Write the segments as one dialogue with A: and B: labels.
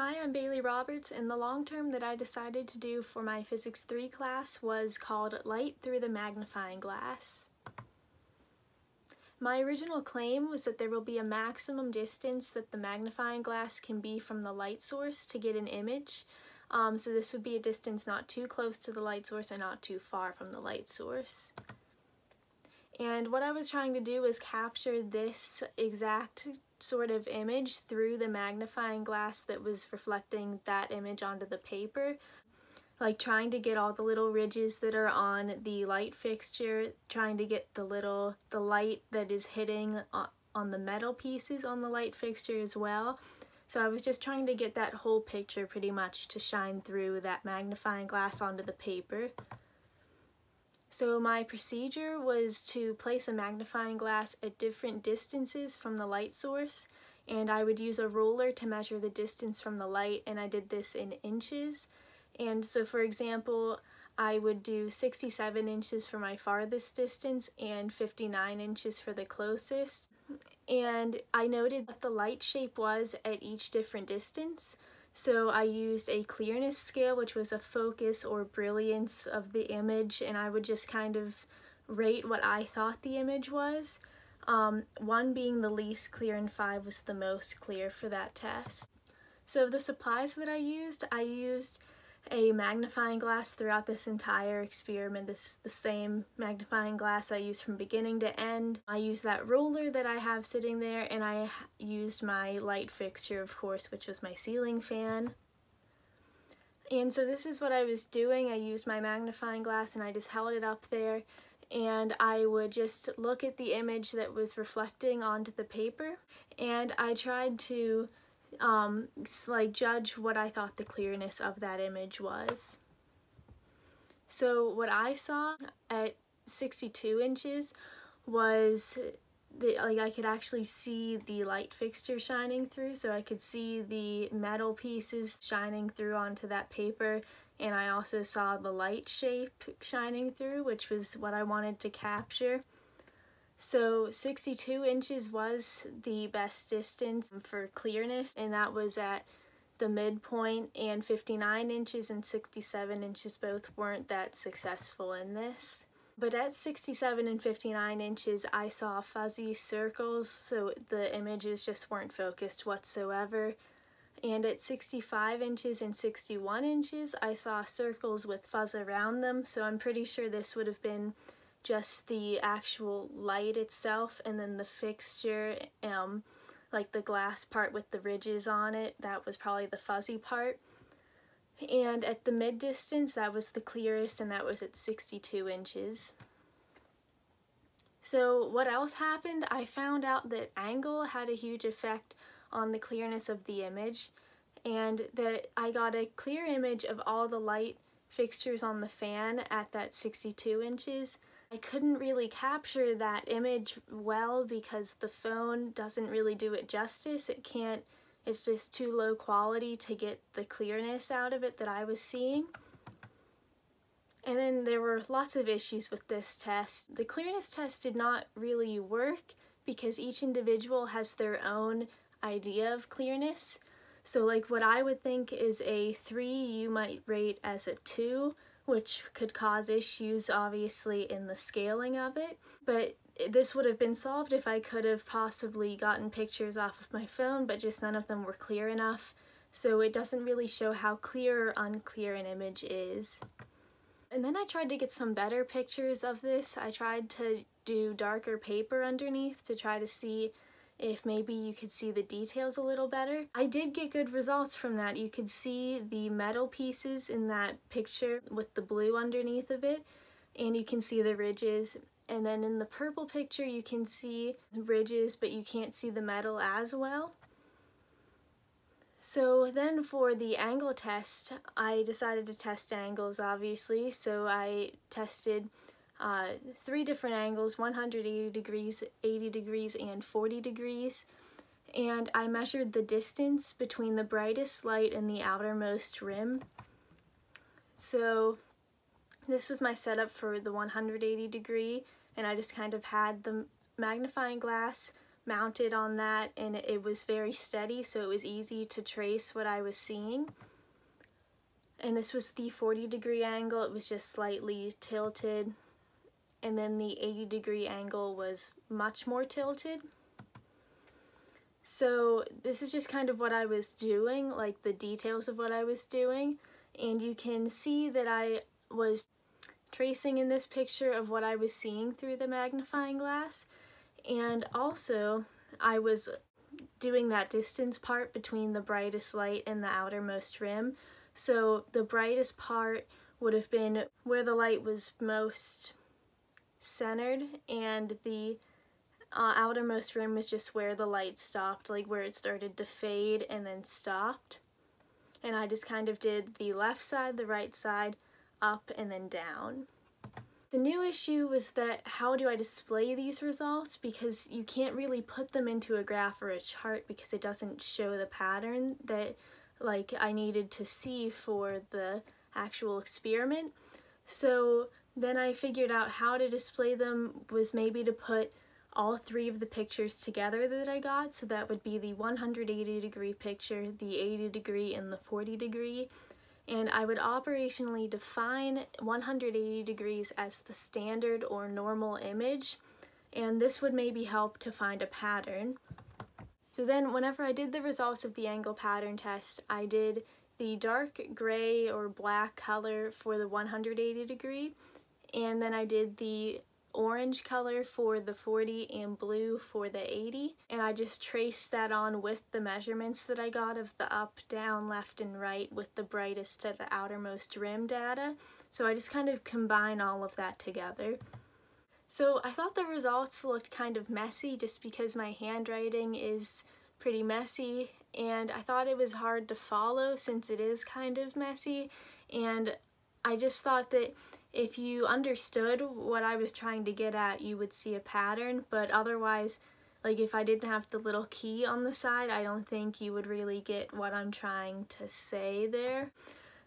A: Hi, I'm Bailey Roberts, and the long term that I decided to do for my Physics 3 class was called Light Through the Magnifying Glass. My original claim was that there will be a maximum distance that the magnifying glass can be from the light source to get an image. Um, so this would be a distance not too close to the light source and not too far from the light source. And what I was trying to do was capture this exact sort of image through the magnifying glass that was reflecting that image onto the paper. Like trying to get all the little ridges that are on the light fixture, trying to get the little, the light that is hitting on the metal pieces on the light fixture as well. So I was just trying to get that whole picture pretty much to shine through that magnifying glass onto the paper. So my procedure was to place a magnifying glass at different distances from the light source and I would use a ruler to measure the distance from the light and I did this in inches. And so for example, I would do 67 inches for my farthest distance and 59 inches for the closest. And I noted what the light shape was at each different distance. So I used a clearness scale, which was a focus or brilliance of the image, and I would just kind of rate what I thought the image was. Um, one being the least clear and five was the most clear for that test. So the supplies that I used, I used a magnifying glass throughout this entire experiment. This the same magnifying glass I used from beginning to end. I used that ruler that I have sitting there and I used my light fixture of course which was my ceiling fan. And so this is what I was doing. I used my magnifying glass and I just held it up there and I would just look at the image that was reflecting onto the paper and I tried to um, like judge what I thought the clearness of that image was. So what I saw at 62 inches was the, like I could actually see the light fixture shining through so I could see the metal pieces shining through onto that paper and I also saw the light shape shining through which was what I wanted to capture. So 62 inches was the best distance for clearness and that was at the midpoint and 59 inches and 67 inches both weren't that successful in this. But at 67 and 59 inches I saw fuzzy circles so the images just weren't focused whatsoever. And at 65 inches and 61 inches I saw circles with fuzz around them so I'm pretty sure this would have been just the actual light itself and then the fixture, um, like the glass part with the ridges on it, that was probably the fuzzy part. And at the mid distance, that was the clearest and that was at 62 inches. So what else happened? I found out that angle had a huge effect on the clearness of the image and that I got a clear image of all the light fixtures on the fan at that 62 inches I couldn't really capture that image well because the phone doesn't really do it justice. It can't, it's just too low quality to get the clearness out of it that I was seeing. And then there were lots of issues with this test. The clearness test did not really work because each individual has their own idea of clearness. So like what I would think is a 3 you might rate as a 2 which could cause issues obviously in the scaling of it. But this would have been solved if I could have possibly gotten pictures off of my phone, but just none of them were clear enough. So it doesn't really show how clear or unclear an image is. And then I tried to get some better pictures of this. I tried to do darker paper underneath to try to see if maybe you could see the details a little better. I did get good results from that. You could see the metal pieces in that picture with the blue underneath of it and you can see the ridges and then in the purple picture you can see the ridges but you can't see the metal as well. So then for the angle test, I decided to test angles obviously, so I tested uh, three different angles, 180 degrees, 80 degrees, and 40 degrees. And I measured the distance between the brightest light and the outermost rim. So this was my setup for the 180 degree, and I just kind of had the magnifying glass mounted on that and it was very steady so it was easy to trace what I was seeing. And this was the 40 degree angle, it was just slightly tilted and then the 80 degree angle was much more tilted. So this is just kind of what I was doing, like the details of what I was doing. And you can see that I was tracing in this picture of what I was seeing through the magnifying glass. And also, I was doing that distance part between the brightest light and the outermost rim. So the brightest part would have been where the light was most centered and the uh, outermost rim was just where the light stopped, like where it started to fade and then stopped. And I just kind of did the left side, the right side, up and then down. The new issue was that how do I display these results because you can't really put them into a graph or a chart because it doesn't show the pattern that like I needed to see for the actual experiment. So then I figured out how to display them was maybe to put all three of the pictures together that I got. So that would be the 180 degree picture, the 80 degree, and the 40 degree. And I would operationally define 180 degrees as the standard or normal image. And this would maybe help to find a pattern. So then whenever I did the results of the angle pattern test, I did the dark gray or black color for the 180 degree and then I did the orange color for the 40 and blue for the 80 and I just traced that on with the measurements that I got of the up, down, left, and right with the brightest to the outermost rim data. So I just kind of combine all of that together. So I thought the results looked kind of messy just because my handwriting is pretty messy and I thought it was hard to follow since it is kind of messy and I just thought that if you understood what I was trying to get at, you would see a pattern, but otherwise, like if I didn't have the little key on the side, I don't think you would really get what I'm trying to say there.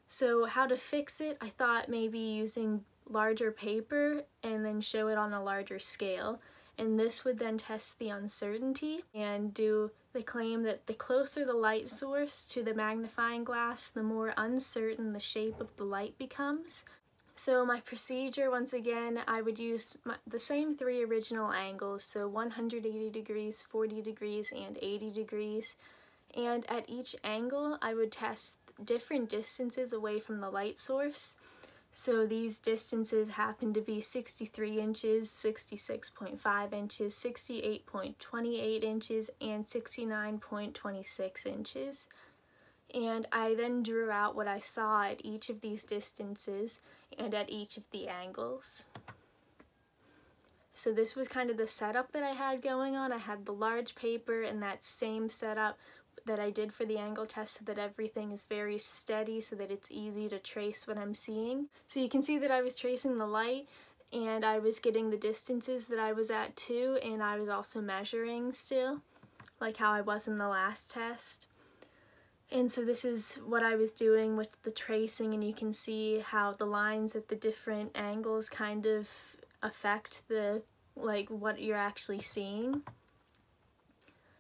A: So how to fix it, I thought maybe using larger paper and then show it on a larger scale. And this would then test the uncertainty and do the claim that the closer the light source to the magnifying glass, the more uncertain the shape of the light becomes. So my procedure, once again, I would use my, the same three original angles, so 180 degrees, 40 degrees, and 80 degrees. And at each angle, I would test different distances away from the light source. So these distances happen to be 63 inches, 66.5 inches, 68.28 inches, and 69.26 inches and I then drew out what I saw at each of these distances and at each of the angles. So this was kind of the setup that I had going on. I had the large paper and that same setup that I did for the angle test so that everything is very steady so that it's easy to trace what I'm seeing. So you can see that I was tracing the light and I was getting the distances that I was at too and I was also measuring still like how I was in the last test. And so this is what I was doing with the tracing and you can see how the lines at the different angles kind of affect the like what you're actually seeing.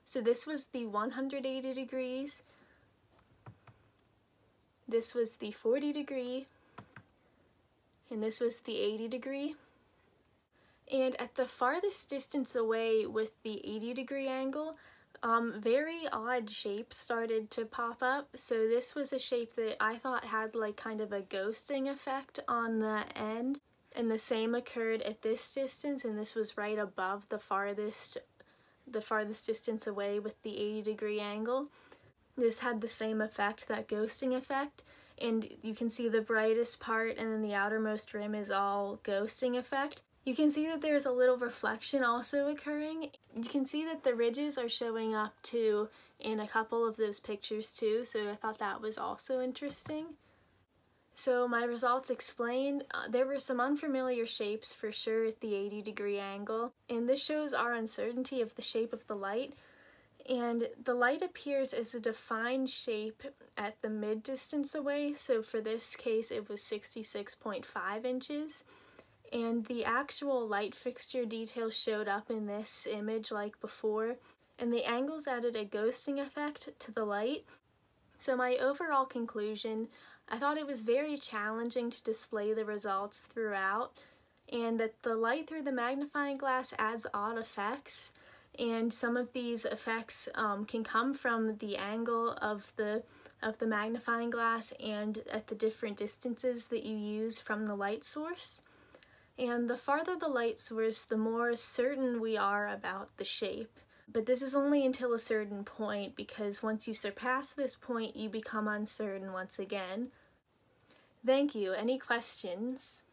A: So this was the 180 degrees. This was the 40 degree. And this was the 80 degree. And at the farthest distance away with the 80 degree angle, um, very odd shapes started to pop up. So this was a shape that I thought had like kind of a ghosting effect on the end. And the same occurred at this distance and this was right above the farthest the farthest distance away with the 80 degree angle. This had the same effect, that ghosting effect, and you can see the brightest part and then the outermost rim is all ghosting effect. You can see that there's a little reflection also occurring. You can see that the ridges are showing up too in a couple of those pictures too, so I thought that was also interesting. So my results explained, uh, there were some unfamiliar shapes for sure at the 80 degree angle, and this shows our uncertainty of the shape of the light. And the light appears as a defined shape at the mid distance away, so for this case it was 66.5 inches and the actual light fixture details showed up in this image like before and the angles added a ghosting effect to the light. So my overall conclusion, I thought it was very challenging to display the results throughout, and that the light through the magnifying glass adds odd effects, and some of these effects um, can come from the angle of the of the magnifying glass and at the different distances that you use from the light source. And the farther the light source, the more certain we are about the shape. But this is only until a certain point because once you surpass this point, you become uncertain once again. Thank you. Any questions?